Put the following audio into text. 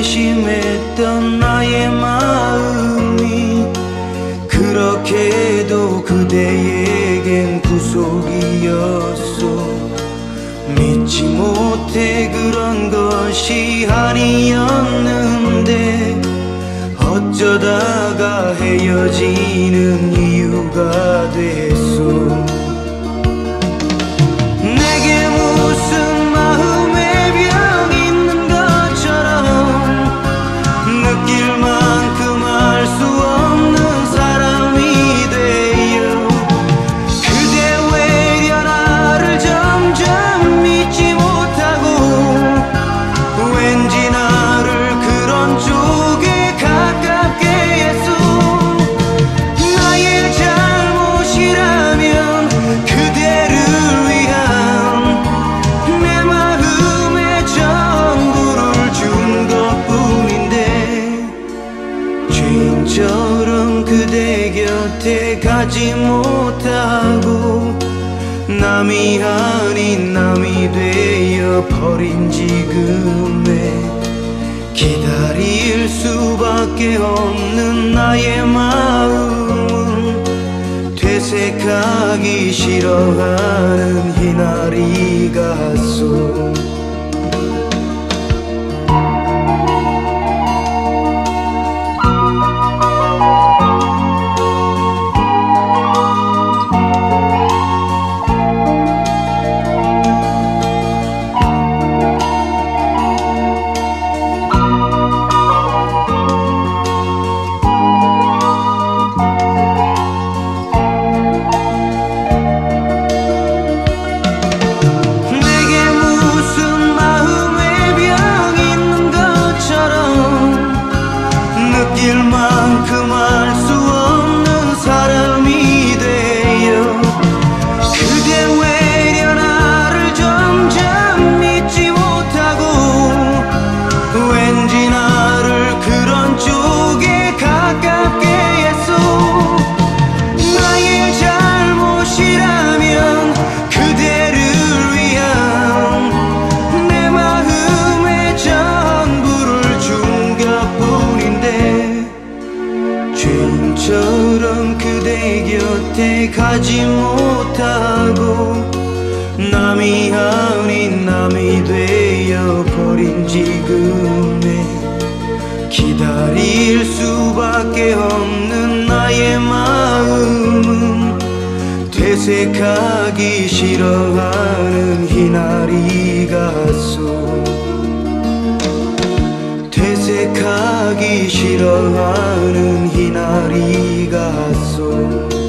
의심했던 나의 마음이 그렇게도 그대에겐 구속이었어 믿지 못해 그런 것이 아니었는데 어쩌다가 헤어지는 이유가 됐어 곁에 가지 못하고 남이 아닌 남이 되어 버린 지금에 기다릴 수밖에 없는 나의 마음은 되새가기 싫어하는 희나리 같소 처럼 그대 곁에 가지 못하고 남이 아닌 남이 되어 버린 지금에 기다릴 수밖에 없는 회색하기 싫어하는 희나리 가수. 퇴색하기 싫어하는 희나리 가수.